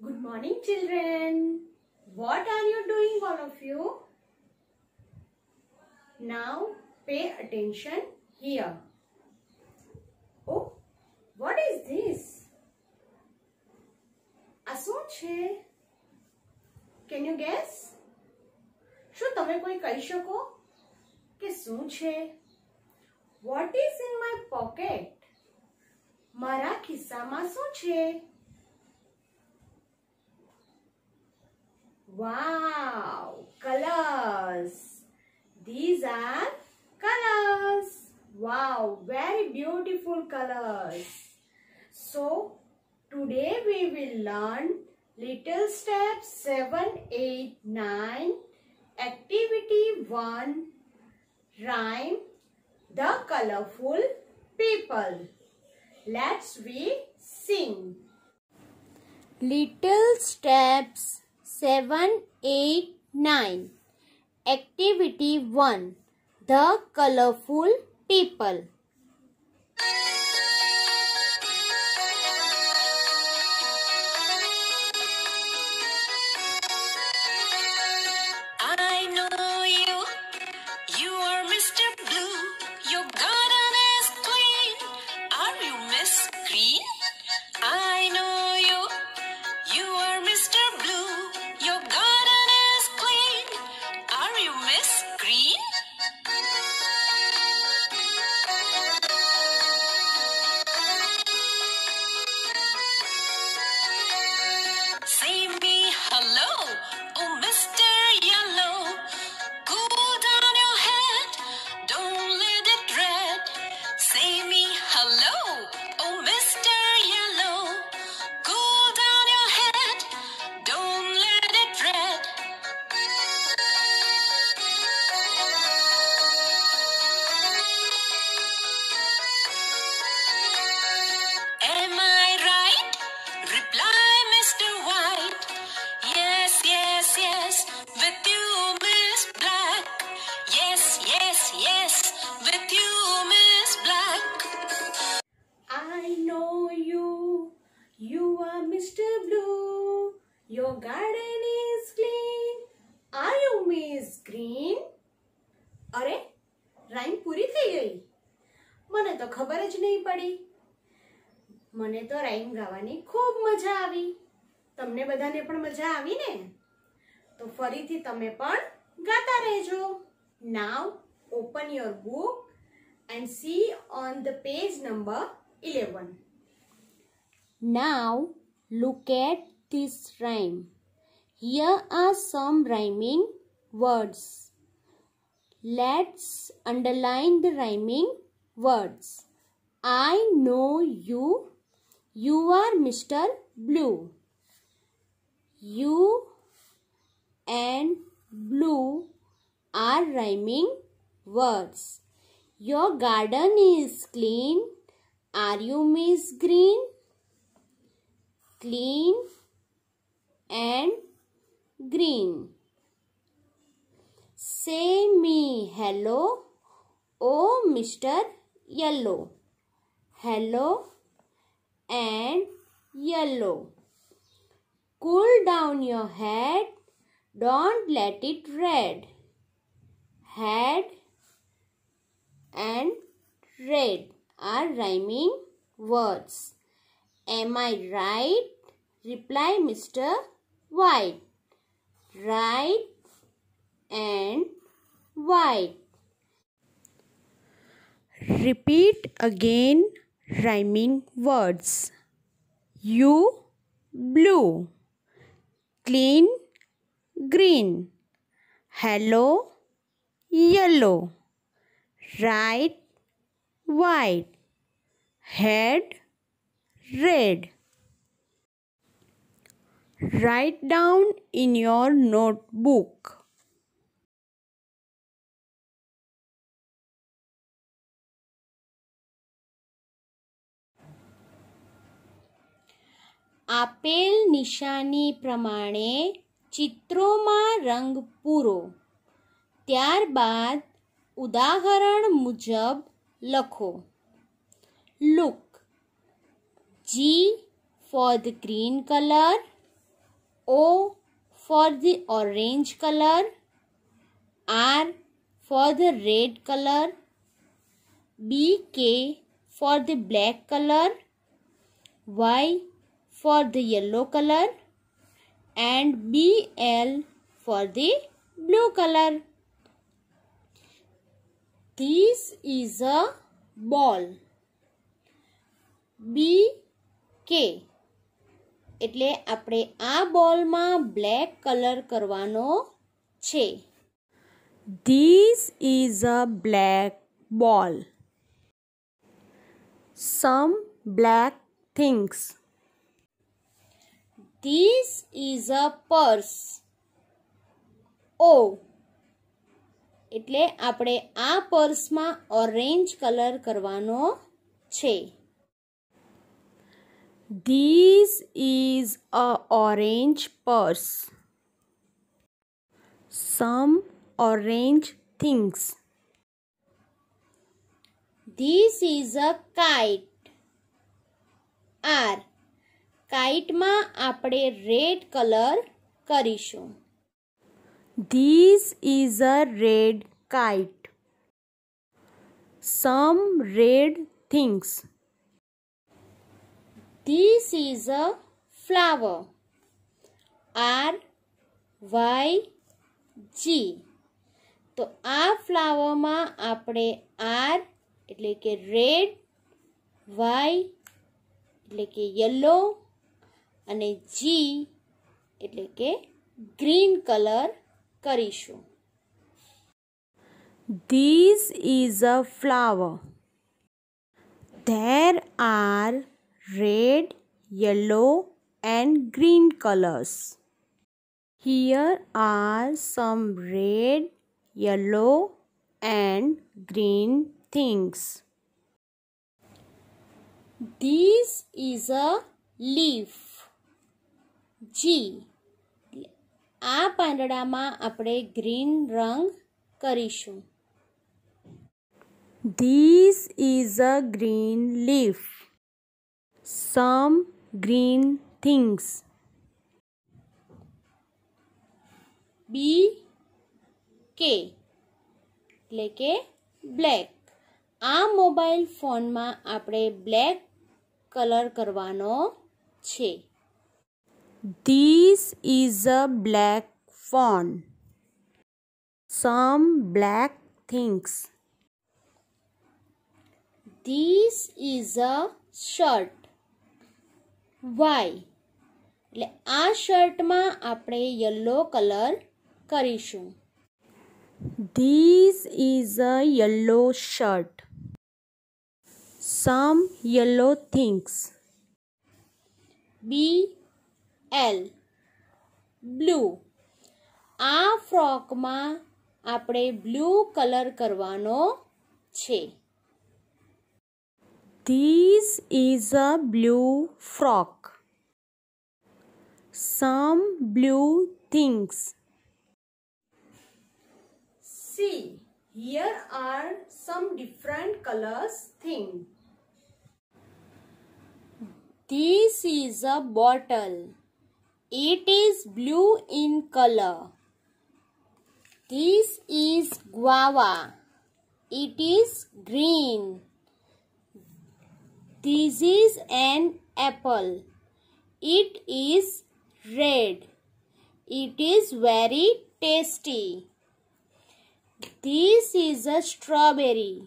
Good morning, children. What are you doing, all of you? Now, pay attention here. Oh, what is this? આ શું છે can you gas શું તમે કોઈ કહી શકો કે શું છે what is in my pocket મારા ખિસ્સામાં શું છે Wow, colors. These are colors. Wow, very beautiful colors. So, today we will learn little steps 7, 8, 9, activity 1, rhyme the colorful people. Let's we sing. Little steps 7, 8, 9. Activity 1. The colorful people. Your garden is clean. Are you Miss Green? અરે rhyme પૂરી થઈ ગઈ મને તો ખબર જ નહીં પડી મને તો રાઈમ ગાવાની ખૂબ મજા આવી તમને બધાને પણ મજા આવી ને તો ફરીથી તમે પણ ગાતા રહેજો now open your book and see on the page number 11. Now, look at this rhyme. Here are some rhyming words. Let's underline the rhyming words. I know you. You are Mr. Blue. You and blue are rhyming words. Your garden is clean. Are you Miss Green? Clean and green. Say me hello, oh Mr. Yellow. Hello and yellow. Cool down your head, don't let it red. Head and red are rhyming words. Am I right? Reply Mr. White. Right and white. Repeat again rhyming words. You blue. Clean green. Hello yellow right white head red write down in your notebook આપેલ નિશાની પ્રમાણે ચિત્રોમાં રંગ પૂરો ત્યારબાદ ઉદાહરણ મુજબ લખો look G for the green color, O for the orange color, R for the red color, BK for the black color, Y for the yellow color, and BL for the blue color. This is a ball. B K એટલે આપણે આ બોલમાં black colour કરવાનો છે this is a black ball some black things this is a purse ઓ એટલે આપણે આ પર્સમાં orange colour કરવાનો છે This is a orange purse. Some orange things. This is a kite. R. કાઇટમાં આપણે રેડ કલર કરીશું This is a red kite. Some red things. This is a flower. R Y G તો આ ફ્લાવરમાં આપણે R એટલે કે red Y એટલે કે yellow અને જી એટલે કે ગ્રીન કલર કરીશું This is a flower. There are red, yellow, and green colors. Here are some red, yellow, and green things. This is a leaf. G. આ પાંદડામાં આપણે ગ્રીન રંગ કરીશું This is a green leaf. Some green things B K એટલે કે black આ mobile ફોનમાં આપણે black colour કરવાનો છે. This is a black phone some black things this is a shirt Y એટલે આ શર્ટમાં આપણે યલો કલર કરીશું. This is a yellow shirt some yellow things B L blue આ ફ્રોકમાં આપણે બ્લુ કલર કરવાનો છે. This Is a blue frock. Some blue things. See, here are some different colors thing. This is a bottle. It is blue in color. This is guava. It is green. This is an apple. It is red. It is very tasty. This is a strawberry.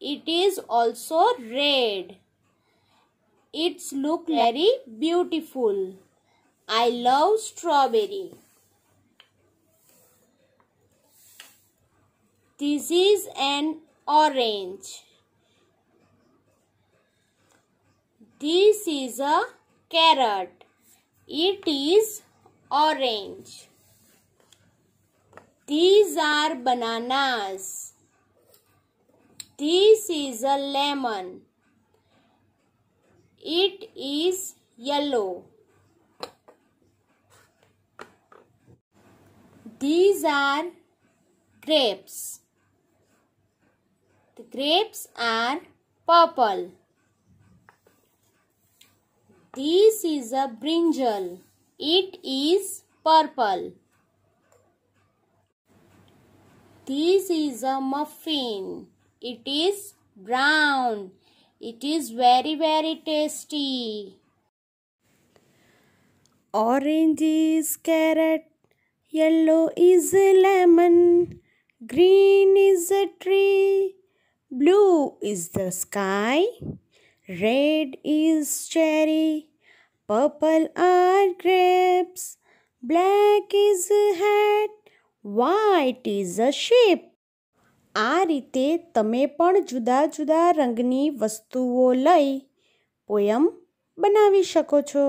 It is also red. It's look very beautiful. I love strawberry. This is an orange. This is a carrot. It is orange. These are bananas. This is a lemon. It is yellow. These are grapes. The grapes are purple. This is a brinjal. It is purple. This is a muffin. It is brown. It is very very tasty. Orange is carrot. Yellow is a lemon. Green is a tree. Blue is the sky. Red is cherry. Purple are grapes. Black is a hat. White is a sheep. આ રીતે તમે પણ જુદા જુદા રંગની વસ્તુઓ લઈ poem બનાવી શકો છો